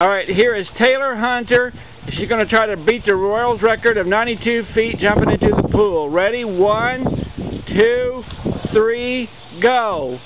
All right, here is Taylor Hunter. She's going to try to beat the Royals record of 92 feet jumping into the pool. Ready? One, two, three, go.